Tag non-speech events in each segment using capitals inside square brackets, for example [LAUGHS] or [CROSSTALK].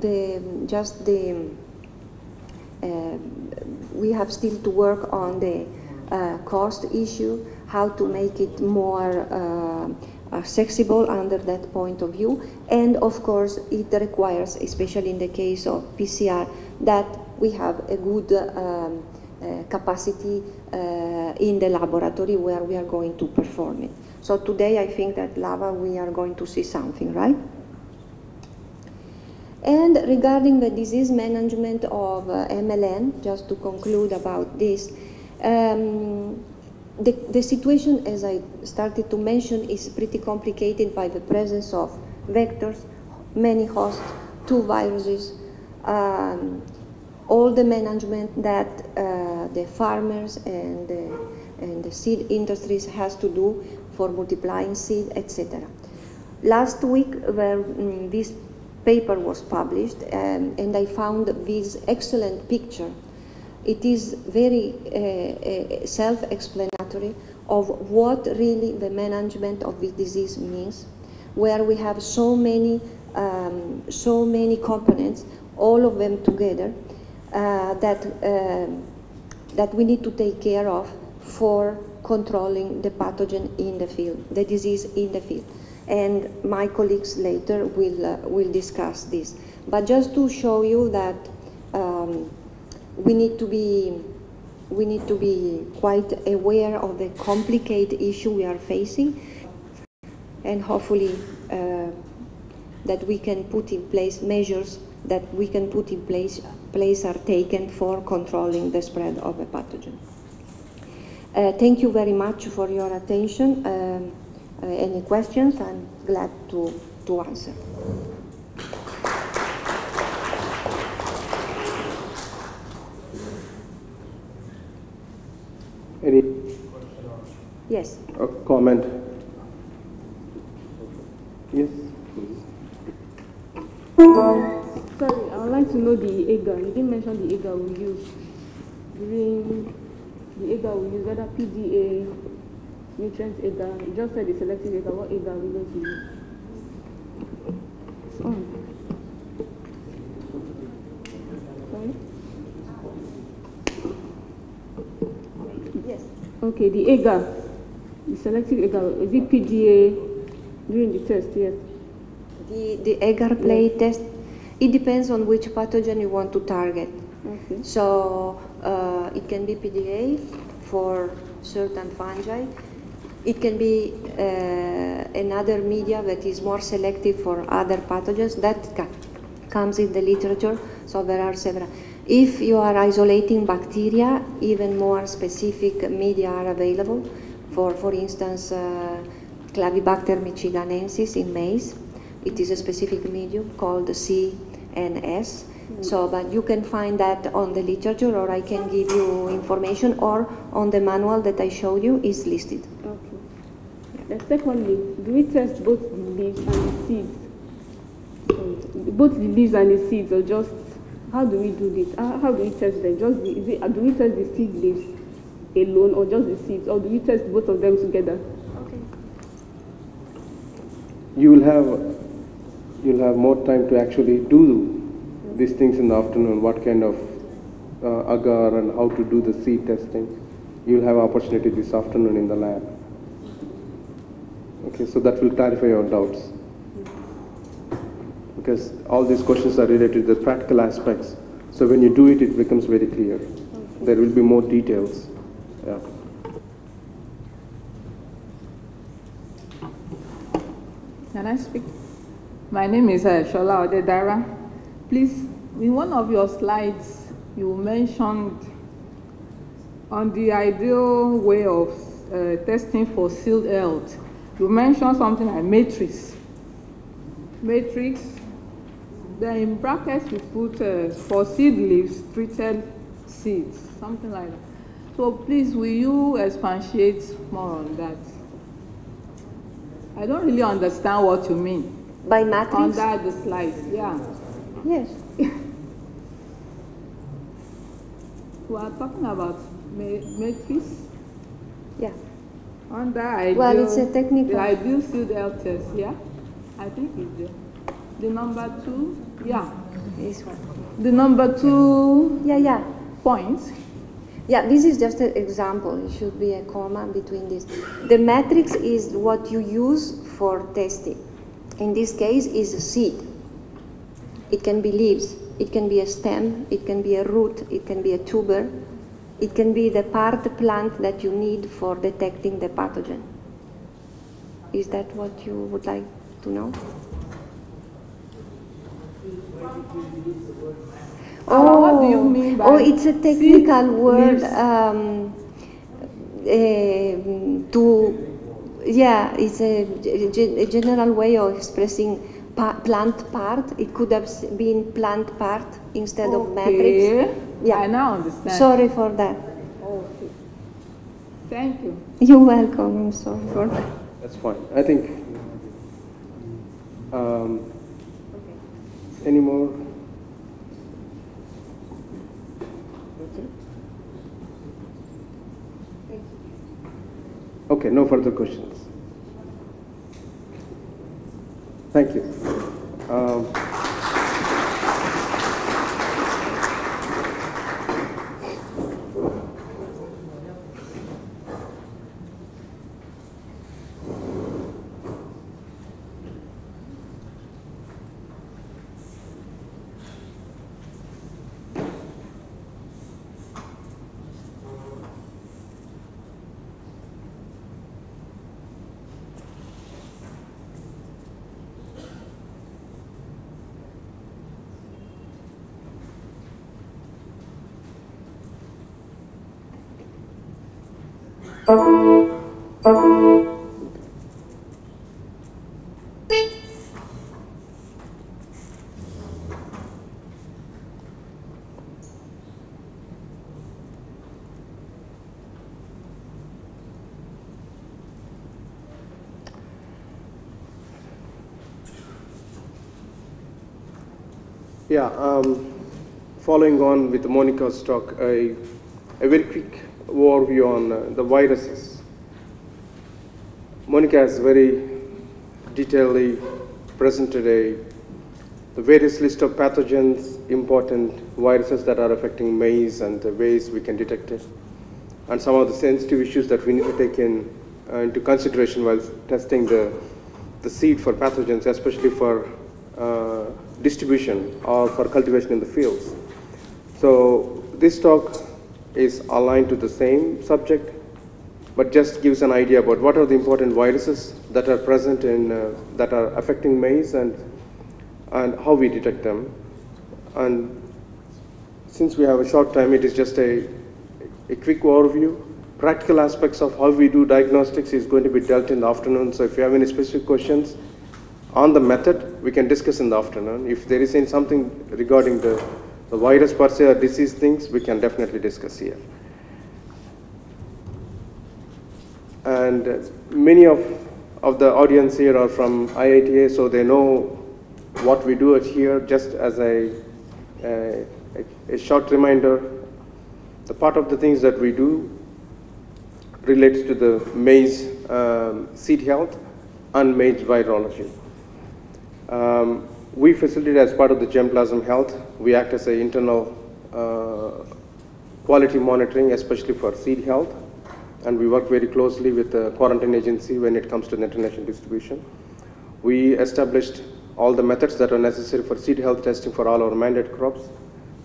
the just the uh, we have still to work on the uh, cost issue, how to make it more uh, accessible under that point of view, and of course it requires, especially in the case of PCR, that we have a good um, uh, capacity uh, in the laboratory where we are going to perform it. So today I think that lava we are going to see something, right? And regarding the disease management of uh, MLN, just to conclude about this, um, the, the situation, as I started to mention, is pretty complicated by the presence of vectors, many hosts, two viruses, um, all the management that uh, the farmers and the, and the seed industries has to do for multiplying seed, etc. Last week, where um, this paper was published, um, and I found this excellent picture. It is very uh, uh, self-explanatory of what really the management of this disease means, where we have so many, um, so many components, all of them together, uh, that, um, that we need to take care of for controlling the pathogen in the field, the disease in the field and my colleagues later will, uh, will discuss this. But just to show you that um, we need to be we need to be quite aware of the complicated issue we are facing and hopefully uh, that we can put in place measures that we can put in place place are taken for controlling the spread of a pathogen. Uh, thank you very much for your attention. Um, uh, any questions, I'm glad to, to answer. Any Yes. A comment? Yes, please. Sorry, I would like to know the agar. You didn't mention the agar we use during the agar we use, whether PDA, nutrient agar. You just said the selective agar. What agar we going to use? Sorry? Yes. Okay, the agar, the selective agar, is it PDA during the test? Yes. The, the agar play test, it depends on which pathogen you want to target. Okay. So uh, it can be PDA for certain fungi. It can be uh, another media that is more selective for other pathogens. That ca- comes in the literature. So there are several. If you are isolating bacteria, even more specific media are available. For, for instance, uh, Clavibacter michiganensis in maize. It is a specific medium called CNS. So, but you can find that on the literature, or I can give you information, or on the manual that I showed you is listed. Okay. Uh, secondly, do we test both the leaves and the seeds? Sorry, Both the leaves and the seeds, or just how do we do this? How, how do we test them? Just the, is it, uh, do we test the seed leaves alone, or just the seeds, or do we test both of them together? Okay. You will have, you'll have more time to actually do these things in the afternoon, what kind of uh, agar and how to do the seed testing. You'll have opportunity this afternoon in the lab. Okay, so that will clarify your doubts. Because all these questions are related to the practical aspects. So when you do it, it becomes very clear. There will be more details. Yeah. Can I speak? My name is uh, Shola Odedara. Please, in one of your slides, you mentioned on the ideal way of uh, testing for seed health, you mentioned something like matrix. Matrix, then in brackets you put uh, for seed leaves, treated seeds, something like that. So please, will you expatiate more on that? I don't really understand what you mean. By matrix? Under the slide, yeah. Yes. [LAUGHS] We are talking about ma- matrix Yeah. Under ideal. Well, it's a technical- The ideal field health test, yeah? I think it's there. The number two, yeah. This one. The number two Yeah, yeah. points. Yeah, this is just an example. It should be a comma between these. The matrix is what you use for testing. In this case, is a seed. It can be leaves. It can be a stem. It can be a root. It can be a tuber. It can be the part plant that you need for detecting the pathogen. Is that what you would like to know? Uh, what do you mean by Oh, it's a technical word um, um, to, yeah, it's a, a general way of expressing pa- plant part. It could have been plant part instead of matrix. Okay. Yeah. I now understand. Sorry for that. Okay. Thank you. You're welcome. I'm sorry for that. That's fine. I think. Um, Any more? That's it? Okay, no further questions. Thank you. Um, Yeah, um, following on with Monica's talk, a, a very quick overview on uh, the viruses. Monica has very detailedly presented a the various list of pathogens, important viruses that are affecting maize and the ways we can detect it, and some of the sensitive issues that we need to take in, uh, into consideration while testing the, the seed for pathogens, especially for uh, distribution or for cultivation in the fields. So this talk is aligned to the same subject, but just gives an idea about what are the important viruses that are present in, uh, that are affecting maize and, and how we detect them. And since we have a short time, it is just a, a quick overview. Practical aspects of how we do diagnostics is going to be dealt in the afternoon. So if you have any specific questions on the method, we can discuss in the afternoon. If there is something regarding the, the virus per se or disease things, we can definitely discuss here. And uh, many of, of the audience here are from IITA, so they know what we do here. Just as a, a, a short reminder, the part of the things that we do relates to the maize um, seed health and maize virology. Um, we facilitate as part of the germplasm health. We act as an internal uh, quality monitoring, especially for seed health, and we work very closely with the quarantine agency when it comes to the international distribution. We established all the methods that are necessary for seed health testing for all our mandate crops,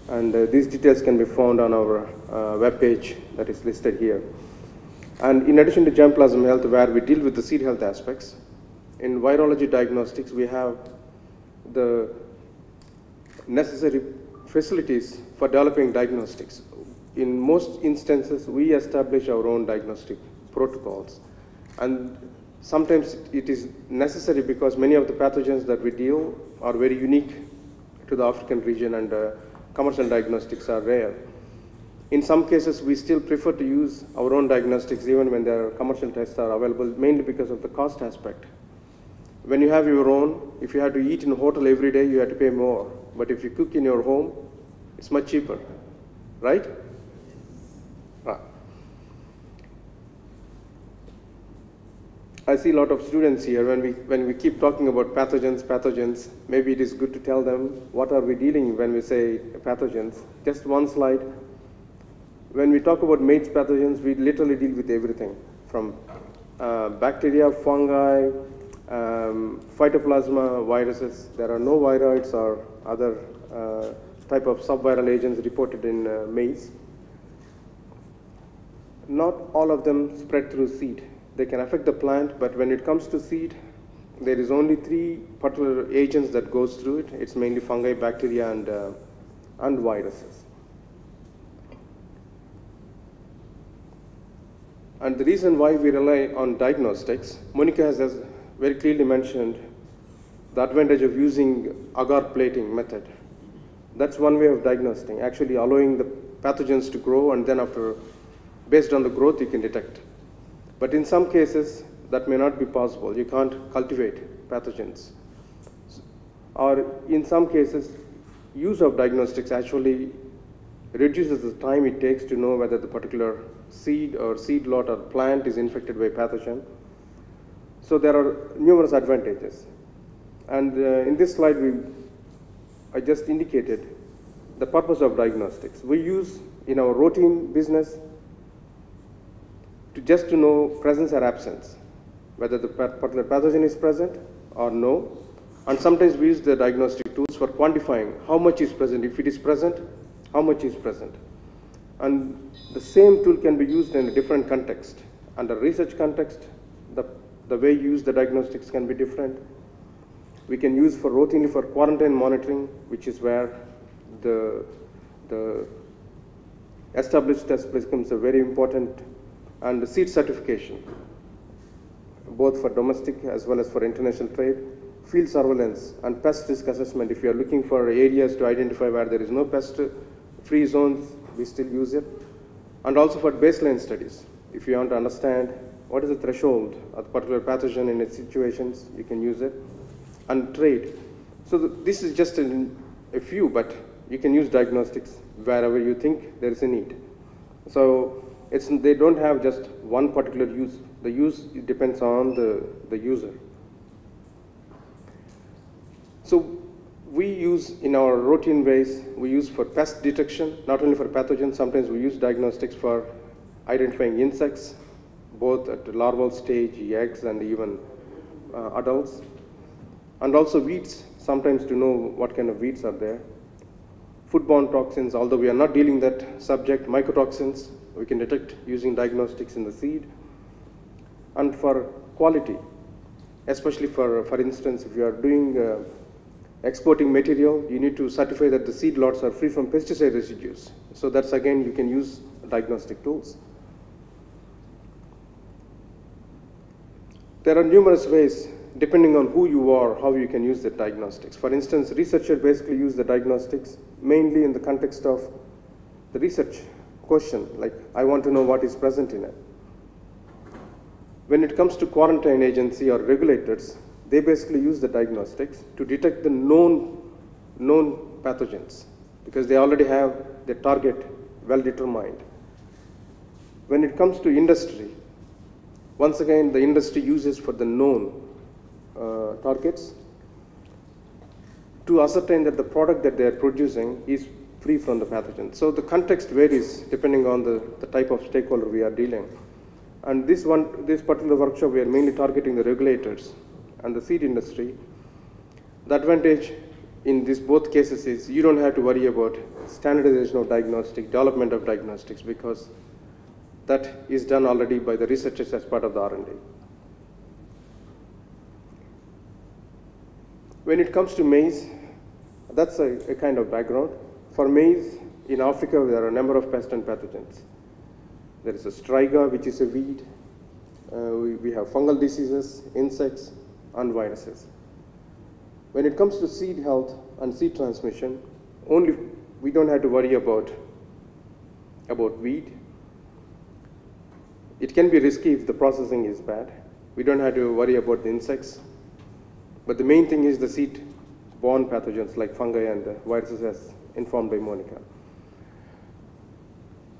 and uh, these details can be found on our uh, webpage that is listed here. And in addition to germplasm health, where we deal with the seed health aspects, in virology diagnostics, we have the necessary facilities for developing diagnostics. In most instances, we establish our own diagnostic protocols. And sometimes it is necessary because many of the pathogens that we deal are very unique to the African region and uh, commercial diagnostics are rare. In some cases, we still prefer to use our own diagnostics even when their commercial tests are available, mainly because of the cost aspect. When you have your own, if you have to eat in a hotel every day, you have to pay more. But if you cook in your home, it's much cheaper, right? Right. I see a lot of students here, when we, when we keep talking about pathogens, pathogens, maybe it is good to tell them what are we dealing when we say pathogens. Just one slide. When we talk about maize pathogens, we literally deal with everything from uh, bacteria, fungi, um, phytoplasma, viruses. There are no viroids or other uh, type of subviral agents reported in uh, maize. Not all of them spread through seed. They can affect the plant, but when it comes to seed, there is only three particular agents that goes through it. It's mainly fungi, bacteria, and, uh, and viruses. And the reason why we rely on diagnostics, Monica has, has very clearly mentioned the advantage of using agar plating method. That's one way of diagnosing, actually allowing the pathogens to grow and then after, based on the growth, you can detect. But in some cases, that may not be possible. You can't cultivate pathogens. Or in some cases, use of diagnostics actually reduces the time it takes to know whether the particular seed or seed lot or plant is infected by pathogen. So there are numerous advantages. And uh, in this slide, we, I just indicated the purpose of diagnostics. We use in our routine business to just to know presence or absence, whether the particular pathogen is present or no. And sometimes we use the diagnostic tools for quantifying how much is present. If it is present, how much is present. And the same tool can be used in a different context. Under research context, the, the way you use the diagnostics can be different. We can use for routinely for quarantine monitoring, which is where the, the established test becomes a very important, and the seed certification, both for domestic as well as for international trade, field surveillance and pest risk assessment. If you are looking for areas to identify where there is no pest free zones, we still use it. And also for baseline studies. If you want to understand what is the threshold of a particular pathogen in its situations, you can use it. And trade. So this is just a, a few, but you can use diagnostics wherever you think there is a need. So it's, they don't have just one particular use. The use depends on the, the user. So we use in our routine ways, we use for pest detection, not only for pathogens, sometimes we use diagnostics for identifying insects, both at larval stage, eggs, and even uh, adults. And also weeds, sometimes to know what kind of weeds are there. Foodborne toxins, although we are not dealing that subject, mycotoxins, we can detect using diagnostics in the seed. And for quality, especially for, for instance, if you are doing uh, exporting material, you need to certify that the seed lots are free from pesticide residues. So that's again, you can use diagnostic tools. There are numerous ways, depending on who you are, how you can use the diagnostics. For instance, researchers basically use the diagnostics mainly in the context of the research question, like I want to know what is present in it. When it comes to quarantine agency or regulators, they basically use the diagnostics to detect the known, known pathogens because they already have the target well determined. When it comes to industry, once again, the industry uses for the known Uh, targets to ascertain that the product that they are producing is free from the pathogen. So the context varies depending on the, the type of stakeholder we are dealing. And this one, this particular workshop, we are mainly targeting the regulators and the seed industry. The advantage in these both cases is you don't have to worry about standardization of diagnostic, development of diagnostics, because that is done already by the researchers as part of the R&D. When it comes to maize, that's a, a kind of background. For maize, in Africa, there are a number of pests and pathogens. There is a striga, which is a weed. Uh, we, we have fungal diseases, insects, and viruses. When it comes to seed health and seed transmission, only we don't have to worry about, about weed. It can be risky if the processing is bad. We don't have to worry about the insects. But the main thing is the seed-borne pathogens like fungi and viruses as informed by Monica.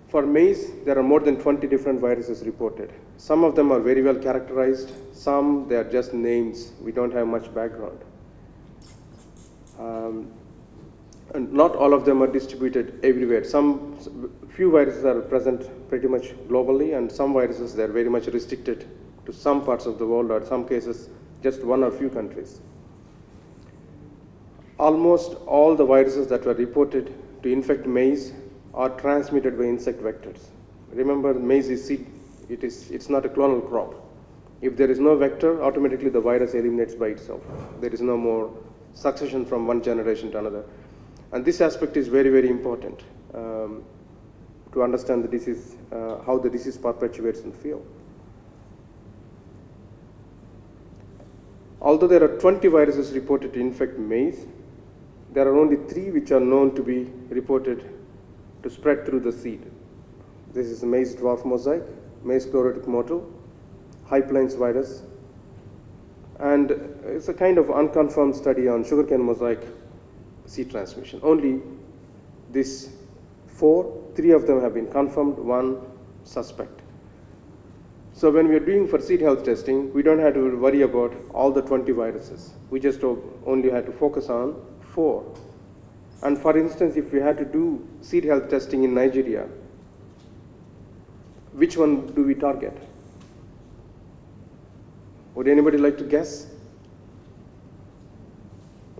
For maize, there are more than 20 different viruses reported. Some of them are very well characterized, some they are just names, we don't have much background. Um, and not all of them are distributed everywhere. Some few viruses are present pretty much globally, and some viruses they are very much restricted to some parts of the world, or some cases just one or few countries. Almost all the viruses that were reported to infect maize are transmitted by insect vectors. Remember, maize is seed; it is it's not a clonal crop. If there is no vector, automatically the virus eliminates by itself. There is no more succession from one generation to another. And this aspect is very, very important um, to understand the disease, uh, how the disease perpetuates in the field. Although there are 20 viruses reported to infect maize, there are only three which are known to be reported to spread through the seed. This is maize dwarf mosaic, maize chlorotic mottle, high plains virus, and it's a kind of unconfirmed study on sugarcane mosaic seed transmission. Only these four, three of them have been confirmed, one suspect. So when we are doing for seed health testing, we don't have to worry about all the 20 viruses. We just only have to focus on four. And for instance, if we had to do seed health testing in Nigeria, which one do we target? Would anybody like to guess?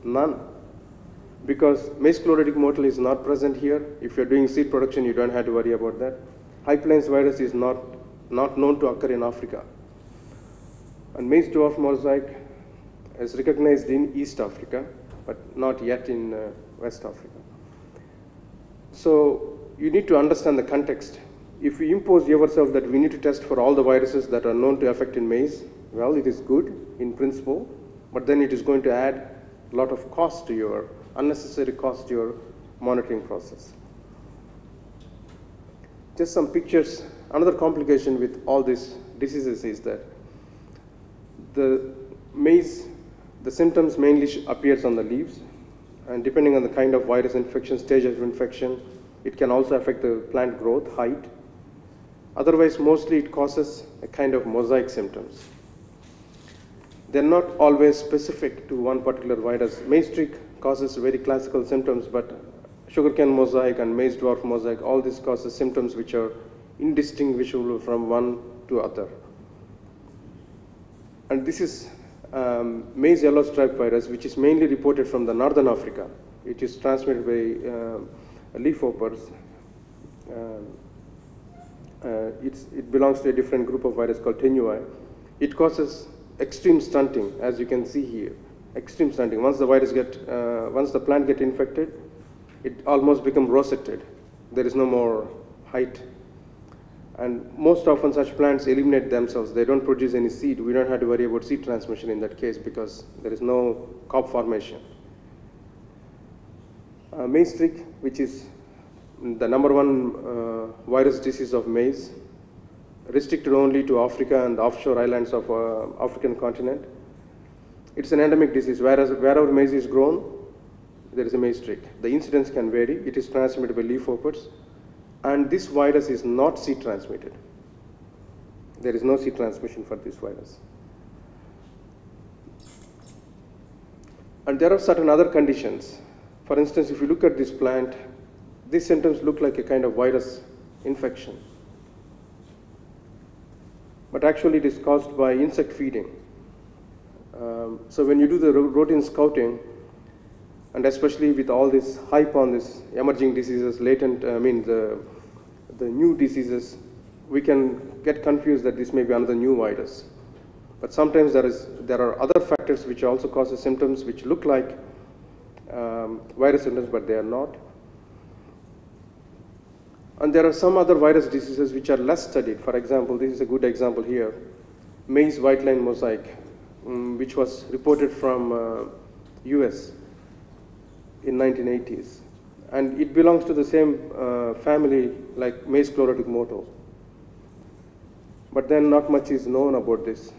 None. Because maize chlorotic mottle is not present here. If you're doing seed production, you don't have to worry about that. High plains virus is not, not known to occur in Africa. And maize dwarf mosaic is recognized in East Africa, but not yet in uh, West Africa. So you need to understand the context. If you impose yourself that we need to test for all the viruses that are known to affect in maize, well, it is good in principle, but then it is going to add a lot of cost to your, unnecessary cost to your monitoring process. Just some pictures. Another complication with all these diseases is that the maize, the symptoms mainly appears on the leaves, and depending on the kind of virus infection, stage of infection, it can also affect the plant growth, height. Otherwise, mostly it causes a kind of mosaic symptoms. They're not always specific to one particular virus. Maize streak causes very classical symptoms, but sugarcane mosaic and maize dwarf mosaic, all this causes symptoms which are indistinguishable from one to other. And this is um, maize yellow stripe virus, which is mainly reported from the northern Africa. It is transmitted by uh, leafhoppers. Uh, uh, it belongs to a different group of virus called tenui. It causes extreme stunting, as you can see here. Extreme stunting. Once the virus get, uh, once the plant get infected, it almost become rosetted. There is no more height. And most often such plants eliminate themselves. They don't produce any seed. We don't have to worry about seed transmission in that case because there is no cob formation. Uh, maize streak, which is the number one uh, virus disease of maize, restricted only to Africa and the offshore islands of uh, African continent. It's an endemic disease. Whereas, wherever maize is grown, there is a maize streak. The incidence can vary. It is transmitted by leafhoppers. And this virus is not seed transmitted. There is no seed transmission for this virus. And there are certain other conditions. For instance, if you look at this plant, these symptoms look like a kind of virus infection but actually it is caused by insect feeding. Um, so when you do the routine scouting, and especially with all this hype on this emerging diseases, latent, I mean the, the new diseases, we can get confused that this may be another new virus. But sometimes there, is, there are other factors which also causes symptoms which look like um, virus symptoms, but they are not. And there are some other virus diseases which are less studied. For example, this is a good example here, maize white line mosaic, um, which was reported from uh, US in 1980s. And it belongs to the same uh, family like maize chlorotic mottle. But then not much is known about this,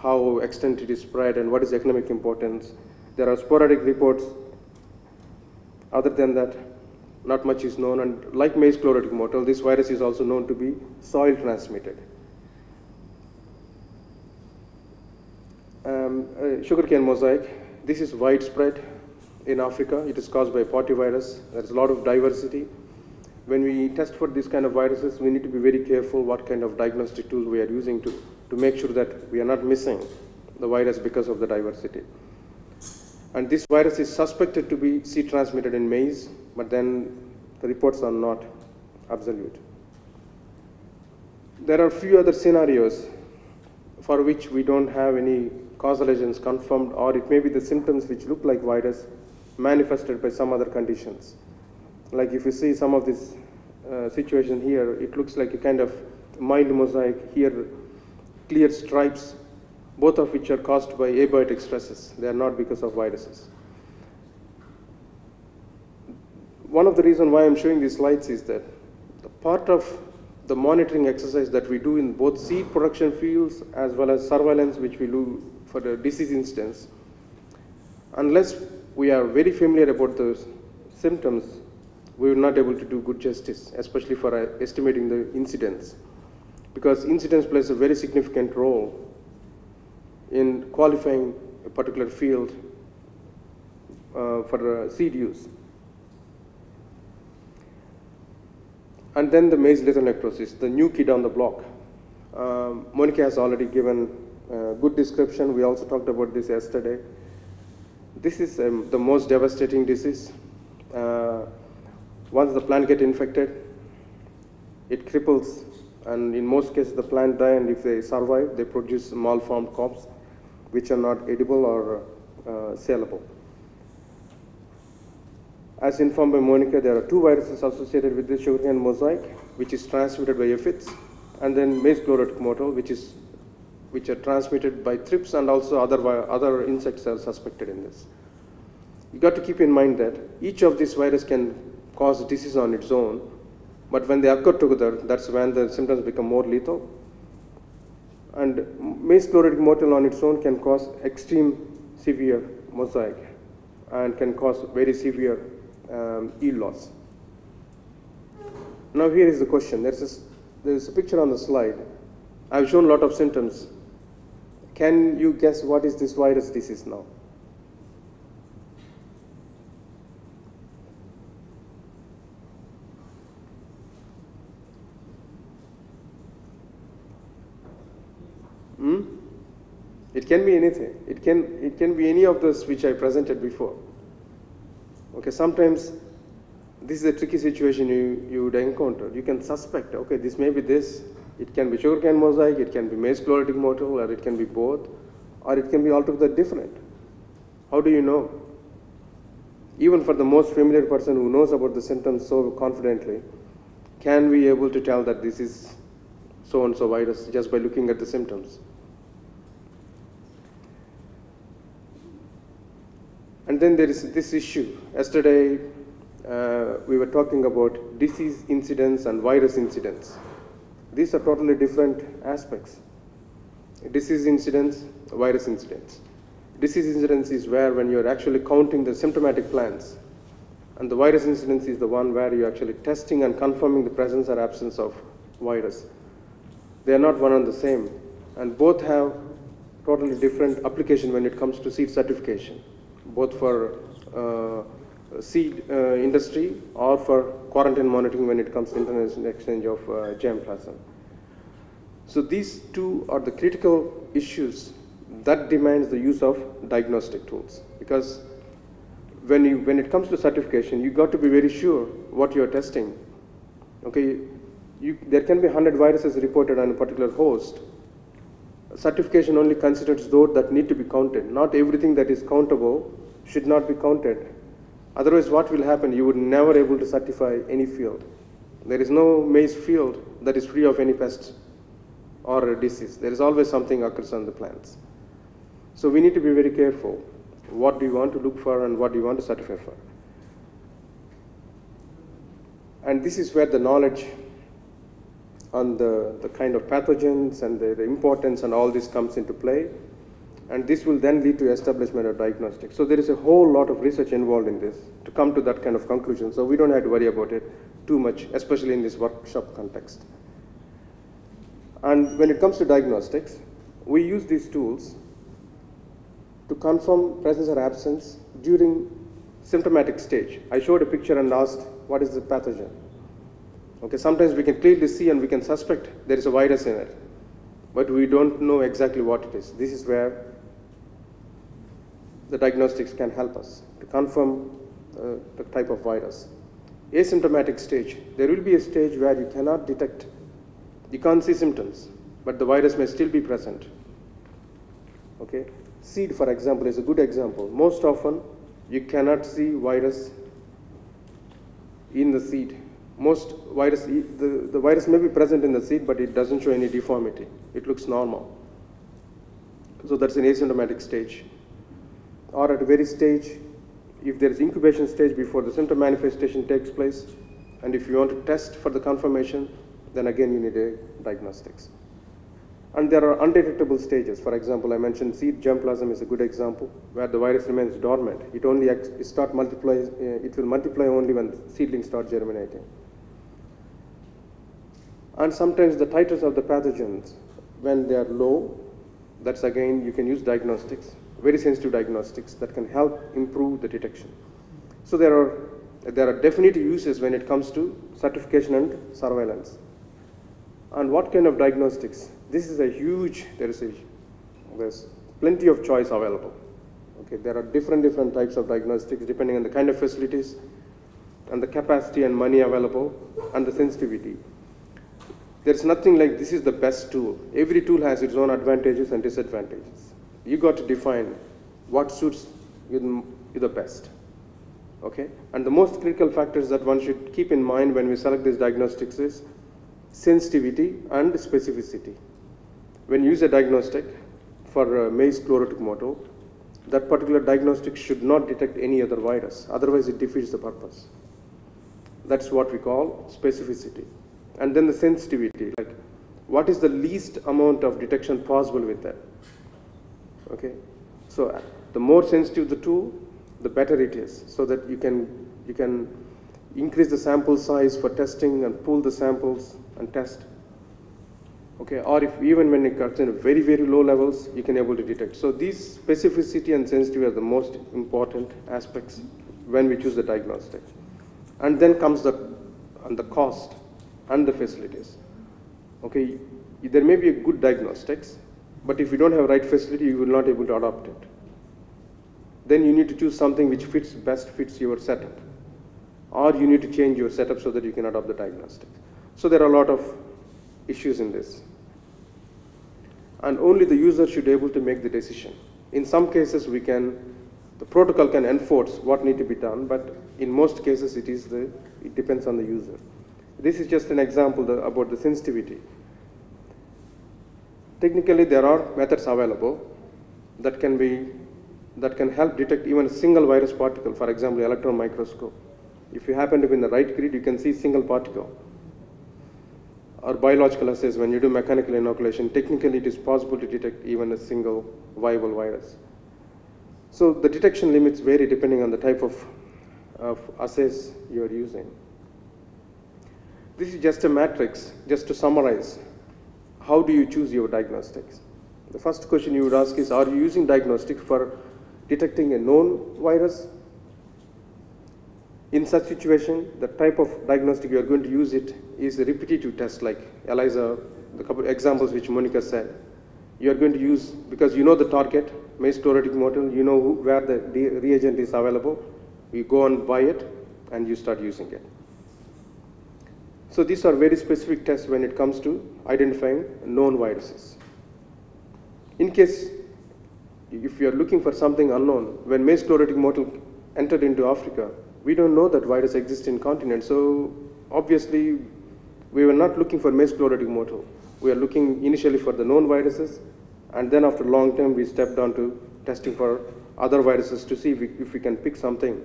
how extent it is spread and what is economic importance. There are sporadic reports. Other than that, not much is known. And like maize chlorotic mottle, this virus is also known to be soil transmitted. Um, uh, sugarcane mosaic, this is widespread in Africa. It is caused by virus. There's a lot of diversity. When we test for these kind of viruses, we need to be very careful what kind of diagnostic tools we are using to, to make sure that we are not missing the virus because of the diversity. And this virus is suspected to be seed transmitted in maize, but then the reports are not absolute. There are few other scenarios for which we don't have any causal agents confirmed, or it may be the symptoms which look like virus manifested by some other conditions. Like if you see some of this uh, situation here, it looks like a kind of mild mosaic. Here, clear stripes, both of which are caused by abiotic stresses. They are not because of viruses. One of the reasons why I'm showing these slides is that the part of the monitoring exercise that we do in both seed production fields as well as surveillance, which we do for the disease instance, unless we are very familiar about the symptoms, we will not able to do good justice, especially for uh, estimating the incidence. Because incidence plays a very significant role in qualifying a particular field uh, for uh, seed use. And then the maize lethal necrosis, the new kid on the block. Um, Monica has already given a good description. We also talked about this yesterday. This is um, the most devastating disease. Uh, once the plant get infected, it cripples, and in most cases the plant die, and if they survive, they produce malformed crops, which are not edible or uh, saleable. As informed by Monica, there are two viruses associated with this sugarcane mosaic, which is transmitted by aphids, and then maize mottle, which is which are transmitted by thrips and also other other insects are suspected in this. You got to keep in mind that each of these viruses can cause disease on its own, but when they occur together, that's when the symptoms become more lethal. And maize mottle on its own can cause extreme severe mosaic and can cause very severe um, yield loss. Now here is the question. There's there's a picture on the slide. I've shown a lot of symptoms. Can you guess what is this virus disease is now? Hmm? It can be anything. It can, it can be any of those which I presented before. Okay, sometimes this is a tricky situation you, you would encounter. You can suspect, okay, this may be this. It can be sugarcane mosaic, it can be maize chlorotic mottle, or it can be both, or it can be altogether different. How do you know? Even for the most familiar person who knows about the symptoms so confidently, can we able to tell that this is so-and-so virus just by looking at the symptoms? And then there is this issue. Yesterday, uh, we were talking about disease incidence and virus incidence. These are totally different aspects. Disease incidence, virus incidence. Disease incidence is where when you're actually counting the symptomatic plants, and the virus incidence is the one where you're actually testing and confirming the presence or absence of virus. They are not one and the same, and both have totally different application when it comes to seed certification both for uh, seed uh, industry or for quarantine monitoring when it comes to international exchange of uh, germplasm. So these two are the critical issues that demands the use of diagnostic tools because when you when it comes to certification you got to be very sure what you are testing okay you, there can be 100 viruses reported on a particular host certification only considers those that need to be counted. Not everything that is countable should not be counted. Otherwise, what will happen? You would never able to certify any field. There is no maize field that is free of any pest or disease. There is always something occurs on the plants. So we need to be very careful. What do you want to look for and what do you want to certify for? And this is where the knowledge on the, the kind of pathogens and the, the importance and all this comes into play. And this will then lead to establishment of diagnostics. So there is a whole lot of research involved in this to come to that kind of conclusion. So we don't have to worry about it too much, especially in this workshop context. And when it comes to diagnostics, we use these tools to confirm presence or absence during symptomatic stage. I showed a picture and asked, what is the pathogen? Okay, sometimes we can clearly see and we can suspect there is a virus in it, but we don't know exactly what it is. This is where the diagnostics can help us to confirm uh, the type of virus. Asymptomatic stage, there will be a stage where you cannot detect, you can't see symptoms, but the virus may still be present. Okay, seed, for example, is a good example. Most often, you cannot see virus in the seed. Most virus, the, the virus may be present in the seed, but it doesn't show any deformity. It looks normal. So that's an asymptomatic stage. Or at a very stage, if there is incubation stage before the symptom manifestation takes place, and if you want to test for the confirmation, then again you need a diagnostics. And there are undetectable stages. For example, I mentioned seed germplasm is a good example where the virus remains dormant. It only it start multiply, uh, it will multiply only when seedlings start germinating. And sometimes the titers of the pathogens, when they are low, that's again, you can use diagnostics, very sensitive diagnostics that can help improve the detection. So there are, there are definite uses when it comes to certification and surveillance. And what kind of diagnostics? This is a huge, there is a, there's plenty of choice available. Okay, there are different, different types of diagnostics depending on the kind of facilities and the capacity and money available and the sensitivity. There's nothing like this is the best tool. Every tool has its own advantages and disadvantages. You got to define what suits you the best. Okay? And the most critical factors that one should keep in mind when we select these diagnostics is sensitivity and specificity. When you use a diagnostic for uh, maize chlorotic mottle, that particular diagnostic should not detect any other virus, otherwise it defeats the purpose. That's what we call specificity. And then the sensitivity, like what is the least amount of detection possible with that? Okay, so uh, the more sensitive the tool, the better it is, so that you can you can increase the sample size for testing and pool the samples and test. Okay, or if even when it cuts in very, very low levels, you can able to detect. So these specificity and sensitivity are the most important aspects when we choose the diagnostic. And then comes the, and the cost and the facilities. Okay, there may be a good diagnostics, but if you don't have right facility, you will not able to adopt it. Then you need to choose something which fits best fits your setup. Or you need to change your setup so that you can adopt the diagnostic. So there are a lot of issues in this. And only the user should be able to make the decision. In some cases, we can, the protocol can enforce what need to be done, but in most cases, it is the, it depends on the user. This is just an example the, about the sensitivity. Technically, there are methods available that can be, that can help detect even a single virus particle, for example, electron microscope. If you happen to be in the right grid, you can see single particle or biological assays, when you do mechanical inoculation, technically it is possible to detect even a single viable virus. So the detection limits vary depending on the type of, of assays you are using. This is just a matrix, just to summarize. How do you choose your diagnostics? The first question you would ask is, are you using diagnostics for detecting a known virus in such situation, the type of diagnostic you are going to use it is a repetitive test like ELISA, the couple examples which Monica said. You are going to use, because you know the target, maize chlorotic mottle, you know who, where the reagent is available, you go and buy it and you start using it. So these are very specific tests when it comes to identifying known viruses. In case, if you are looking for something unknown, when maize chlorotic mottle entered into Africa, we don't know that virus exists in continent. So obviously, we were not looking for maize chlorotic mottle. We are looking initially for the known viruses, and then after a long time, we stepped on to testing for other viruses to see if we, if we can pick something.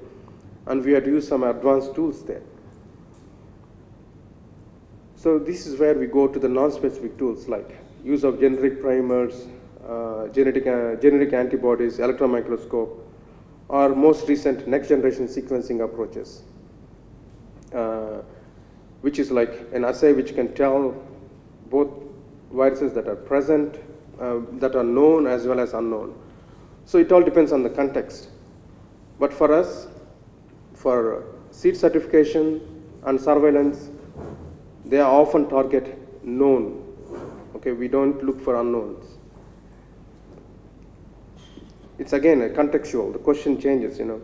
And we had used some advanced tools there. So this is where we go to the non-specific tools like use of generic primers, uh, genetic, uh, generic antibodies, electron microscope, or most recent next generation sequencing approaches, uh, which is like an assay which can tell both viruses that are present, uh, that are known as well as unknown. So it all depends on the context. But for us, for seed certification and surveillance, they are often target known. Okay, we don't look for unknowns. It's again a contextual, the question changes, you know.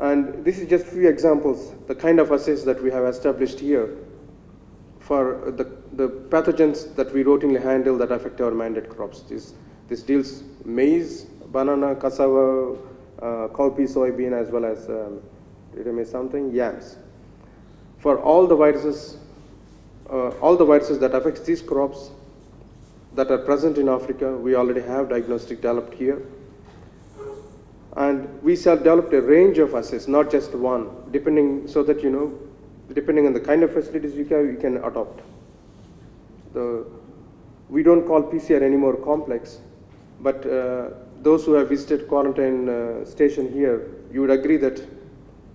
And this is just few examples, the kind of assays that we have established here for the, the pathogens that we routinely handle that affect our mandate crops. This, this deals maize, banana, cassava, uh, cowpea, soybean, as well as, um, did I miss something? Yams. For all the viruses, uh, all the viruses that affect these crops that are present in Africa, we already have diagnostic developed here. And we have developed a range of assays, not just one, depending, so that you know, depending on the kind of facilities you have, you can adopt. The, we don't call PCR anymore complex, but uh, those who have visited quarantine uh, station here, you would agree that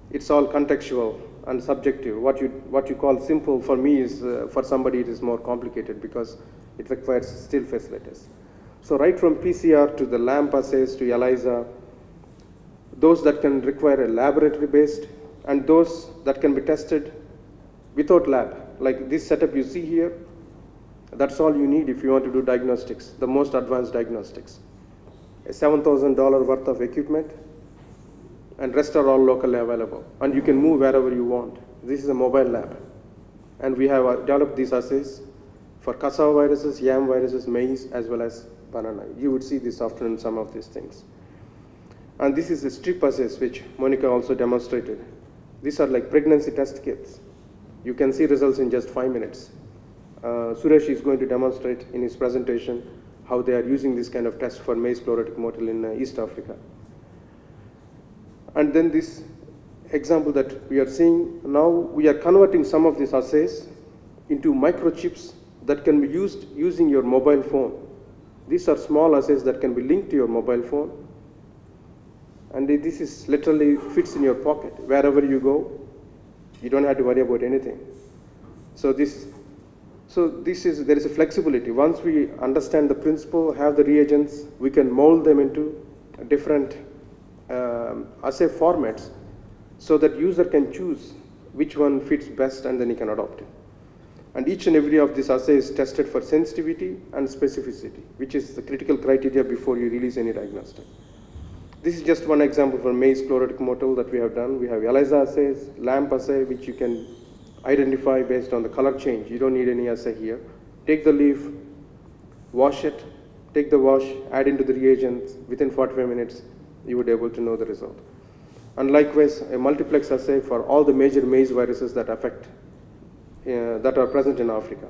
it's all contextual and subjective. What you, what you call simple for me is, uh, for somebody it is more complicated because it requires still facilities. So right from PCR to the LAMP assays to ELISA, those that can require a laboratory based and those that can be tested without lab. Like this setup you see here, that's all you need if you want to do diagnostics, the most advanced diagnostics. A $7,000 worth of equipment and rest are all locally available. And you can move wherever you want. This is a mobile lab. And we have uh, developed these assays for cassava viruses, yam viruses, maize, as well as banana. You would see this afternoon some of these things. And this is the strip assays, which Monica also demonstrated. These are like pregnancy test kits. You can see results in just five minutes. Uh, Suresh is going to demonstrate in his presentation how they are using this kind of test for maize chlorotic mottle in uh, East Africa. And then this example that we are seeing now, we are converting some of these assays into microchips that can be used using your mobile phone. These are small assays that can be linked to your mobile phone. And this is literally fits in your pocket. Wherever you go, you don't have to worry about anything. So this, so this is, there is a flexibility. Once we understand the principle, have the reagents, we can mold them into different um, assay formats so that user can choose which one fits best and then he can adopt it. And each and every of these assays is tested for sensitivity and specificity, which is the critical criteria before you release any diagnostic. This is just one example for maize chlorotic mottle that we have done. We have ELISA assays, LAMP assay, which you can identify based on the color change. You don't need any assay here. Take the leaf, wash it, take the wash, add into the reagents. Within 45 minutes, you would be able to know the result. And likewise, a multiplex assay for all the major maize viruses that affect, uh, that are present in Africa.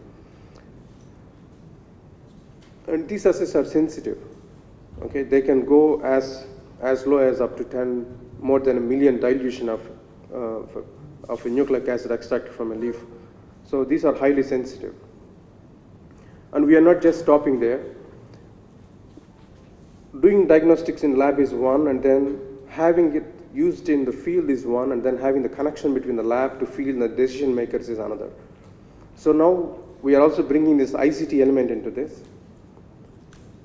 And these assays are sensitive. Okay, they can go as as low as up to 10, more than a million dilution of, uh, of a nucleic acid extracted from a leaf. So these are highly sensitive. And we are not just stopping there. Doing diagnostics in lab is one, and then having it used in the field is one, and then having the connection between the lab to field and the decision makers is another. So now we are also bringing this ICT element into this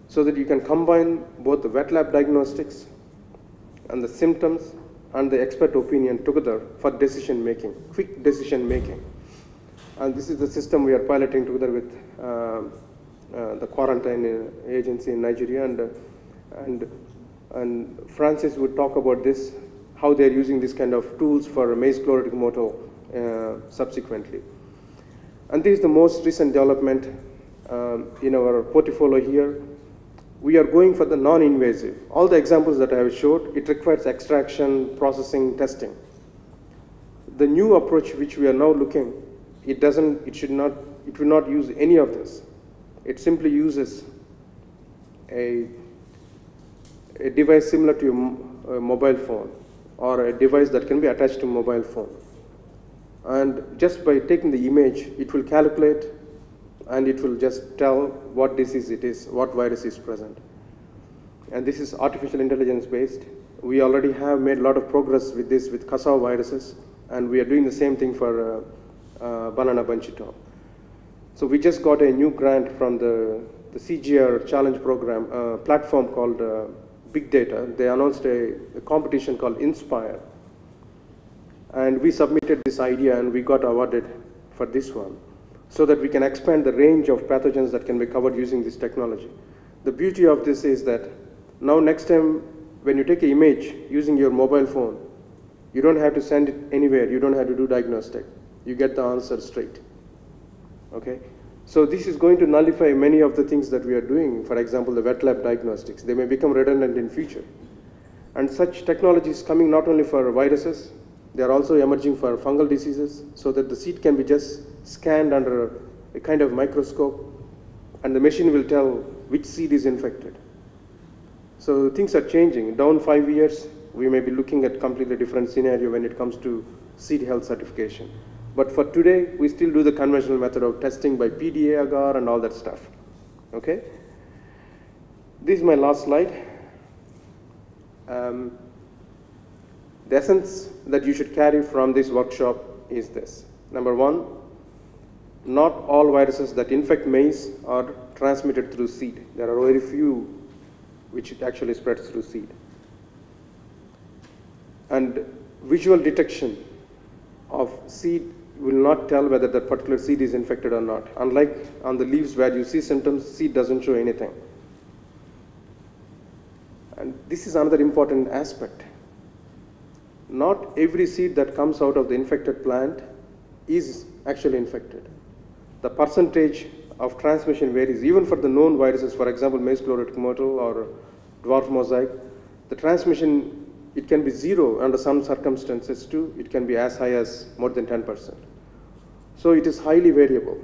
so that you can combine both the wet lab diagnostics and the symptoms and the expert opinion together for decision making, quick decision making. And this is the system we are piloting together with uh, uh, the quarantine agency in Nigeria. And, uh, and, and Francis would talk about this, how they're using this kind of tools for maize chlorotic mottle uh, subsequently. And this is the most recent development um, in our portfolio here we are going for the non-invasive. All the examples that I have showed, it requires extraction, processing, testing. The new approach which we are now looking, it doesn't, it should not, it will not use any of this. It simply uses a, a device similar to a mobile phone or a device that can be attached to mobile phone. And just by taking the image, it will calculate and it will just tell what disease it is, what virus is present. And this is artificial intelligence based. We already have made a lot of progress with this with cassava viruses, and we are doing the same thing for uh, uh, banana. So we just got a new grant from the, the CGIAR challenge program, uh, platform called uh, big data, they announced a, a competition called Inspire. And we submitted this idea and we got awarded for this one so that we can expand the range of pathogens that can be covered using this technology. The beauty of this is that now next time when you take an image using your mobile phone, you don't have to send it anywhere, you don't have to do diagnostic. You get the answer straight. Okay? So this is going to nullify many of the things that we are doing, for example, the wet lab diagnostics. They may become redundant in future. And such technology is coming not only for viruses, they are also emerging for fungal diseases so that the seed can be just scanned under a kind of microscope and the machine will tell which seed is infected. So things are changing. Down five years, we may be looking at completely different scenario when it comes to seed health certification. But for today, we still do the conventional method of testing by PDA agar and all that stuff. Okay? This is my last slide. Um, the essence that you should carry from this workshop is this. Number one, not all viruses that infect maize are transmitted through seed. There are very few which actually spreads through seed. And visual detection of seed will not tell whether that particular seed is infected or not. Unlike on the leaves where you see symptoms, seed doesn't show anything. And this is another important aspect. Not every seed that comes out of the infected plant is actually infected. The percentage of transmission varies. Even for the known viruses, for example, maize chlorotic mottle or dwarf mosaic, the transmission, it can be zero under some circumstances too. It can be as high as more than 10%. So it is highly variable.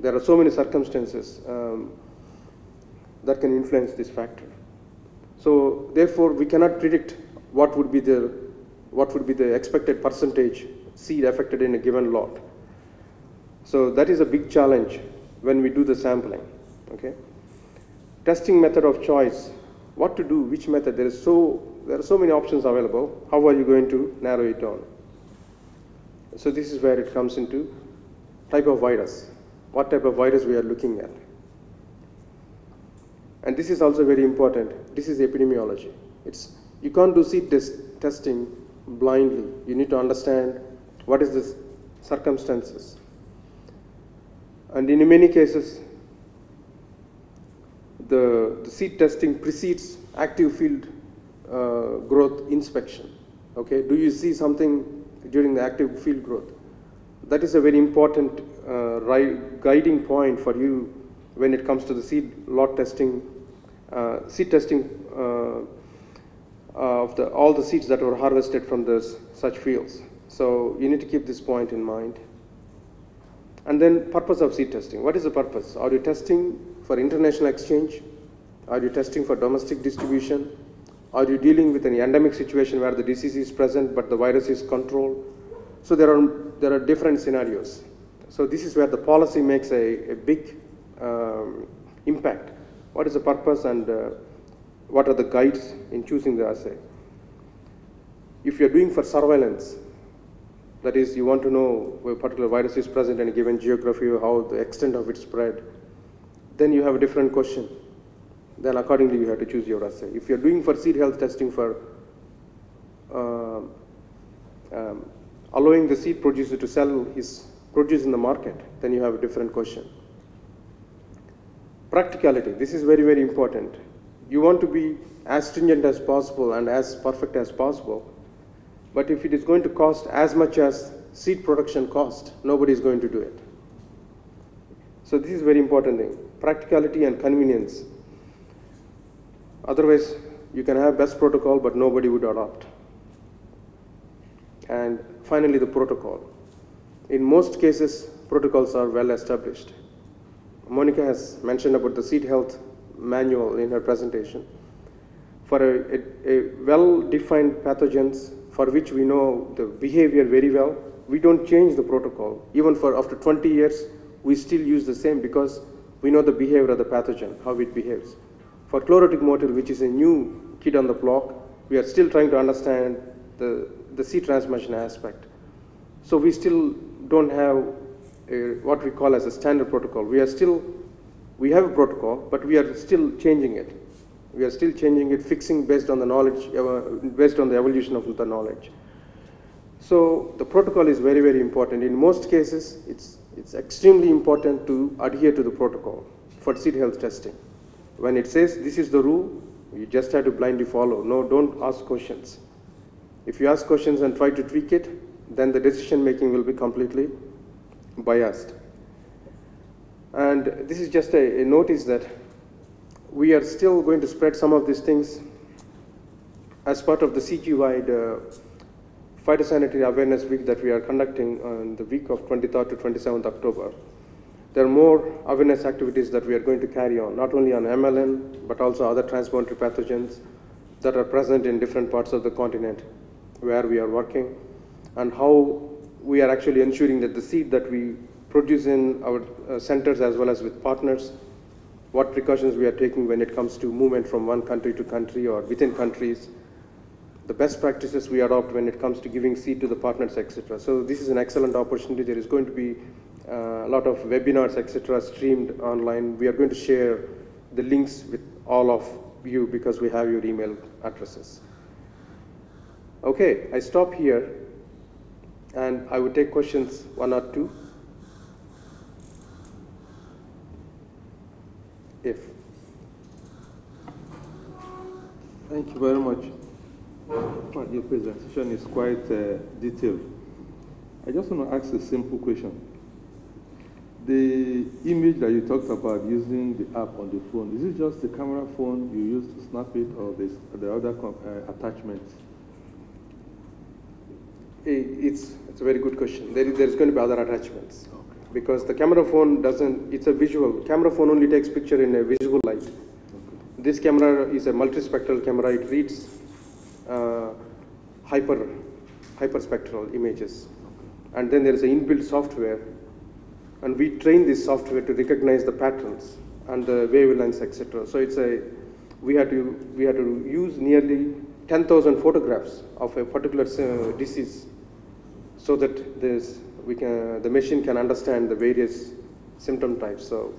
There are so many circumstances um, that can influence this factor. So therefore, we cannot predict what would be the what would be the expected percentage seed affected in a given lot. So that is a big challenge when we do the sampling. Okay. Testing method of choice. What to do? Which method? There is so there are so many options available. How are you going to narrow it down? So this is where it comes into type of virus. What type of virus we are looking at. And this is also very important. This is epidemiology. It's you can't do seed test, testing blindly. You need to understand what is the circumstances. And in many cases, the, the seed testing precedes active field uh, growth inspection. Okay, do you see something during the active field growth? That is a very important uh, guiding point for you when it comes to the seed lot testing, uh, seed testing uh, of the, all the seeds that were harvested from this, such fields. So you need to keep this point in mind. And then purpose of seed testing. What is the purpose? Are you testing for international exchange? Are you testing for domestic distribution? Are you dealing with an endemic situation where the disease is present but the virus is controlled? So there are, there are different scenarios. So this is where the policy makes a, a big um, impact. What is the purpose and uh, what are the guides in choosing the assay? If you're doing for surveillance, that is, you want to know where a particular virus is present in a given geography how the extent of its spread, then you have a different question. Then accordingly you have to choose your assay. If you're doing for seed health testing for uh, um, allowing the seed producer to sell his produce in the market, then you have a different question. Practicality, this is very, very important. You want to be as stringent as possible and as perfect as possible. But if it is going to cost as much as seed production cost, nobody is going to do it. So this is very important thing, practicality and convenience. Otherwise, you can have best protocol, but nobody would adopt. And finally, the protocol. In most cases, protocols are well established. Monica has mentioned about the seed health manual in her presentation. For a, a, a well-defined pathogens for which we know the behavior very well, we don't change the protocol. Even for after 20 years, we still use the same because we know the behavior of the pathogen, how it behaves. For chlorotic mottle, which is a new kid on the block, we are still trying to understand the, the seed transmission aspect. So we still don't have a, what we call as a standard protocol. We are still, we have a protocol, but we are still changing it. We are still changing it, fixing based on the knowledge, uh, based on the evolution of the knowledge. So the protocol is very, very important. In most cases, it's, it's extremely important to adhere to the protocol for seed health testing. When it says this is the rule, you just have to blindly follow. No, don't ask questions. If you ask questions and try to tweak it, then the decision making will be completely biased. And this is just a, a notice that we are still going to spread some of these things as part of the CG-wide uh, phytosanitary awareness week that we are conducting on the week of 23rd to 27th October. There are more awareness activities that we are going to carry on, not only on MLN, but also other transboundary pathogens that are present in different parts of the continent where we are working, and how we are actually ensuring that the seed that we produce in our uh, centers as well as with partners, what precautions we are taking when it comes to movement from one country to country or within countries, the best practices we adopt when it comes to giving seed to the partners, etc. So this is an excellent opportunity. There is going to be uh, a lot of webinars, etc., streamed online. We are going to share the links with all of you because we have your email addresses. Okay, I stop here and I would take questions one or two. If. Thank you very much. Well, Your presentation is quite uh, detailed. I just want to ask a simple question. The image that you talked about using the app on the phone, is it just the camera phone you use to snap it or the, the other uh, attachments? It's, it's a very good question. There is, there's going to be other attachments. Because the camera phone doesn't, it's a visual. Camera phone only takes picture in a visual light. This camera is a multispectral camera. It reads hyper, hyperspectral images. And then there is an inbuilt software. And we train this software to recognize the patterns and the wavelengths, etc. So it's a, we had to, we had to use nearly 10,000 photographs of a particular uh, disease so that this, we can, the machine can understand the various symptom types. So,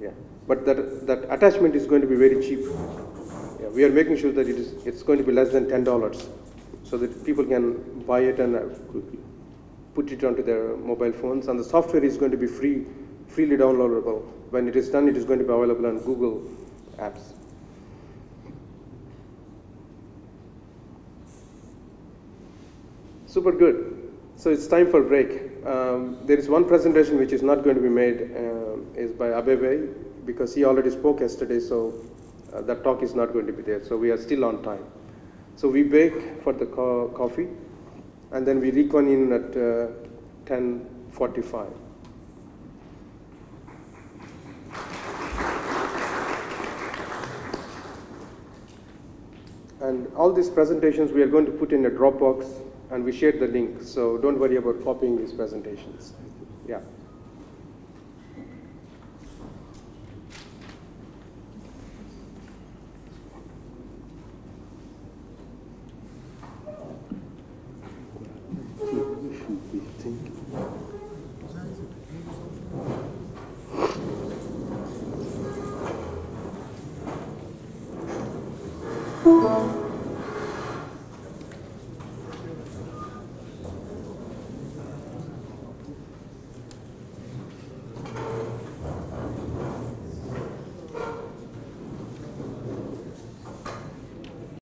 yeah. But that, that attachment is going to be very cheap. Yeah, we are making sure that it is, it's going to be less than $10 so that people can buy it and uh, put it onto their mobile phones. And the software is going to be free, freely downloadable. When it is done, it is going to be available on Google Apps. Super good. So it's time for break. Um, there is one presentation which is not going to be made, um, is by Abebe, because he already spoke yesterday, so uh, that talk is not going to be there. So we are still on time. So we break for the co- coffee, and then we reconvene at uh, 10:45. And all these presentations we are going to put in a Dropbox and we shared the link, so don't worry about copying these presentations. Yeah.